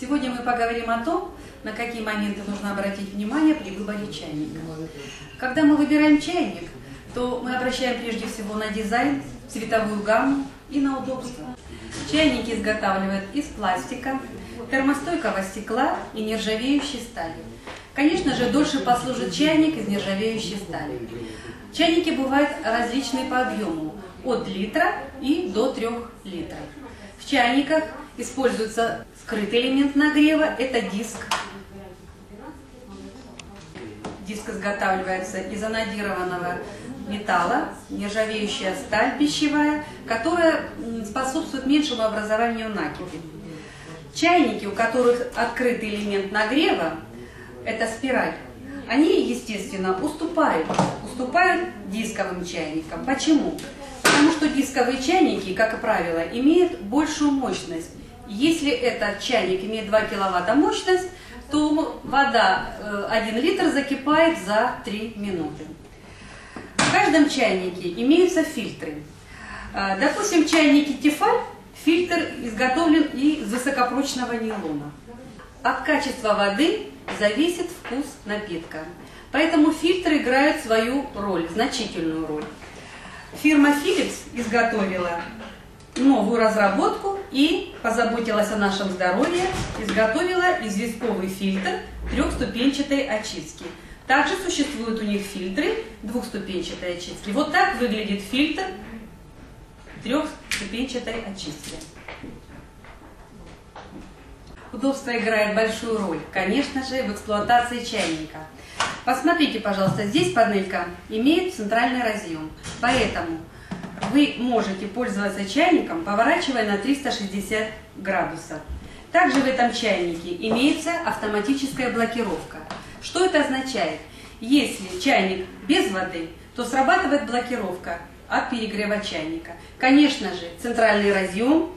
Сегодня мы поговорим о том, на какие моменты нужно обратить внимание при выборе чайника. Когда мы выбираем чайник, то мы обращаем прежде всего на дизайн, цветовую гамму и на удобство. Чайники изготавливают из пластика, термостойкого стекла и нержавеющей стали. Конечно же, дольше послужит чайник из нержавеющей стали. Чайники бывают различные по объему, от литра и до 3 литров. В чайниках используется скрытый элемент нагрева, это диск. Диск изготавливается из анодированного металла, нержавеющая сталь пищевая, которая способствует меньшему образованию накипи. Чайники, у которых открытый элемент нагрева, это спираль, они, естественно, уступают, уступают дисковым чайникам. Почему? Потому что дисковые чайники, как правило, имеют большую мощность. Если этот чайник имеет 2 киловатта мощность, то вода 1 э, литр закипает за 3 минуты. В каждом чайнике имеются фильтры. Э, допустим, в чайнике Тефаль фильтр изготовлен из высокопрочного нейлона. От качества воды зависит вкус напитка. Поэтому фильтры играют свою роль, значительную роль. Фирма Philips изготовила новую разработку и позаботилась о нашем здоровье, изготовила известковый фильтр трехступенчатой очистки. Также существуют у них фильтры двухступенчатой очистки. Вот так выглядит фильтр трехступенчатой очистки. Удобство играет большую роль, конечно же, в эксплуатации чайника. Посмотрите, пожалуйста, здесь панелька имеет центральный разъем, поэтому вы можете пользоваться чайником, поворачивая на 360 градусов. Также в этом чайнике имеется автоматическая блокировка. Что это означает? Если чайник без воды, то срабатывает блокировка от перегрева чайника. Конечно же, центральный разъем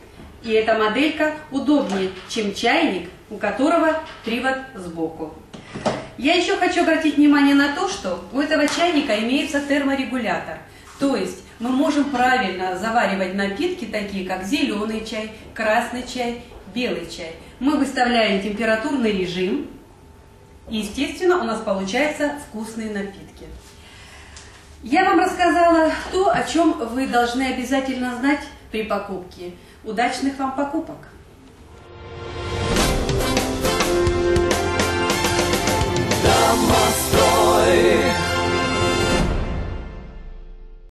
и эта моделька удобнее, чем чайник, у которого привод сбоку. Я еще хочу обратить внимание на то, что у этого чайника имеется терморегулятор. То есть мы можем правильно заваривать напитки, такие как зеленый чай, красный чай, белый чай. Мы выставляем температурный режим, и, естественно, у нас получаются вкусные напитки. Я вам рассказала то, о чем вы должны обязательно знать при покупке. Удачных вам покупок! Домострой